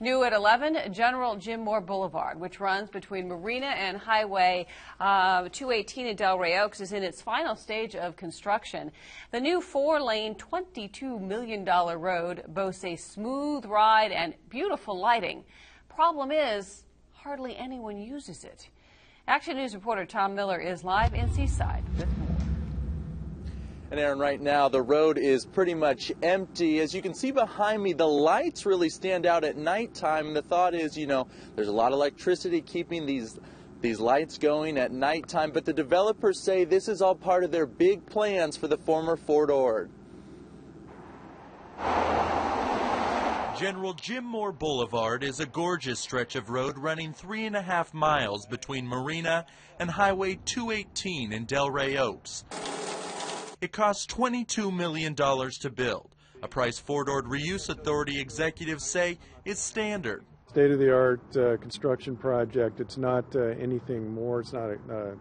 New at 11, General Jim Moore Boulevard, which runs between Marina and Highway uh, 218 in Del Rey Oaks, is in its final stage of construction. The new four-lane, $22 million road boasts a smooth ride and beautiful lighting. Problem is, hardly anyone uses it. Action News reporter Tom Miller is live in Seaside with more. And Aaron, right now the road is pretty much empty. As you can see behind me, the lights really stand out at nighttime. The thought is, you know, there's a lot of electricity keeping these these lights going at nighttime. But the developers say this is all part of their big plans for the former Fort Ord. General Jim Moore Boulevard is a gorgeous stretch of road running three and a half miles between Marina and Highway 218 in Del Rey Oaks. It costs $22 million to build, a price Fort Ord Reuse Authority executives say is standard. State of the art uh, construction project. It's not uh, anything more. It's not a uh,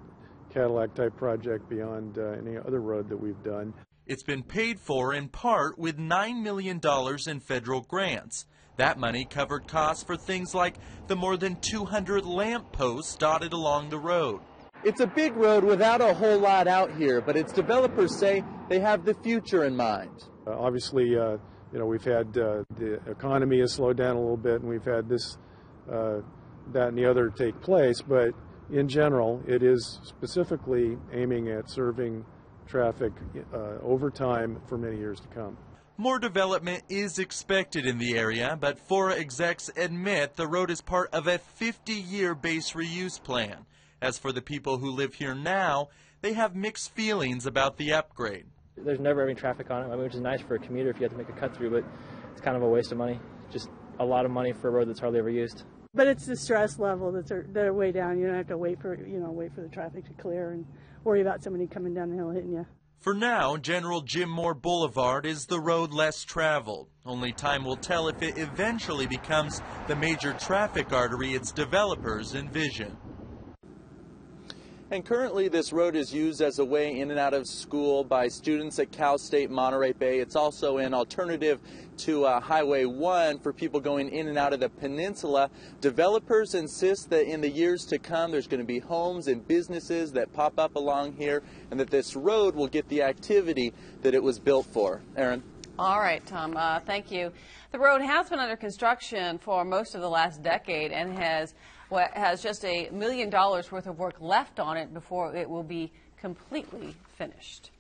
Cadillac type project beyond uh, any other road that we've done. It's been paid for in part with $9 million in federal grants. That money covered costs for things like the more than 200 lamp posts dotted along the road. It's a big road without a whole lot out here, but its developers say they have the future in mind. Uh, obviously, uh, you know, we've had uh, the economy has slowed down a little bit, and we've had this, uh, that, and the other take place. But in general, it is specifically aiming at serving traffic uh, over time for many years to come. More development is expected in the area, but Fora execs admit the road is part of a 50 year base reuse plan. As for the people who live here now, they have mixed feelings about the upgrade. There's never any traffic on it, which is nice for a commuter if you have to make a cut through, but it's kind of a waste of money. Just a lot of money for a road that's hardly ever used. But it's the stress level that's are, that are way down. You don't have to wait for you know wait for the traffic to clear and worry about somebody coming down the hill hitting you. For now, General Jim Moore Boulevard is the road less traveled. Only time will tell if it eventually becomes the major traffic artery its developers envision. And currently this road is used as a way in and out of school by students at Cal State Monterey Bay. It's also an alternative to uh, Highway 1 for people going in and out of the peninsula. Developers insist that in the years to come there's going to be homes and businesses that pop up along here and that this road will get the activity that it was built for. Aaron? All right, Tom. Uh, thank you. The road has been under construction for most of the last decade and has has just a million dollars worth of work left on it before it will be completely finished.